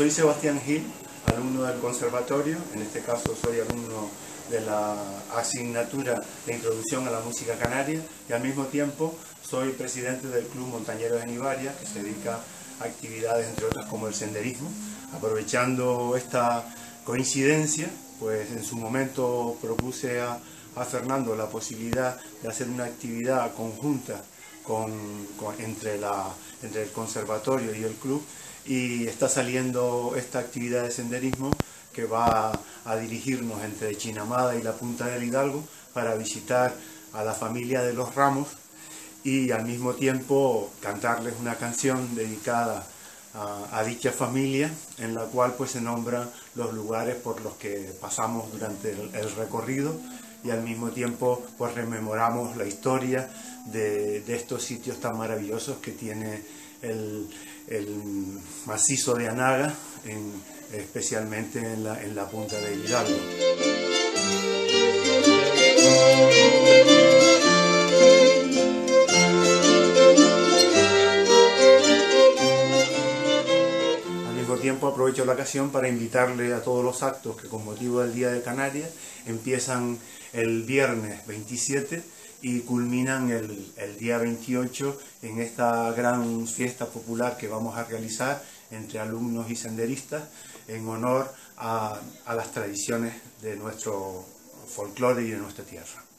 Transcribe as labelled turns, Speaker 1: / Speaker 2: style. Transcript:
Speaker 1: Soy Sebastián Gil, alumno del conservatorio, en este caso soy alumno de la asignatura de Introducción a la Música Canaria y al mismo tiempo soy presidente del Club Montañeros en Ibaria, que se dedica a actividades entre otras como el senderismo. Aprovechando esta coincidencia, pues en su momento propuse a, Fernando la posibilidad de hacer una actividad conjunta entre, la, entre el conservatorio y el club y está saliendo esta actividad de senderismo que va a dirigirnos entre Chinamada y la Punta del Hidalgo para visitar a la familia de los Ramos y al mismo tiempo cantarles una canción dedicada a, dicha familia en la cual pues se nombran los lugares por los que pasamos durante el, recorrido y al mismo tiempo pues rememoramos la historia de, estos sitios tan maravillosos que tiene el, macizo de Anaga, especialmente en la punta de Hidalgo. Tiempo aprovecho la ocasión para invitarle a todos los actos que con motivo del Día de Canarias empiezan el viernes 27 y culminan el, día 28 en esta gran fiesta popular que vamos a realizar entre alumnos y senderistas en honor a, a las tradiciones de nuestro folclore y de nuestra tierra.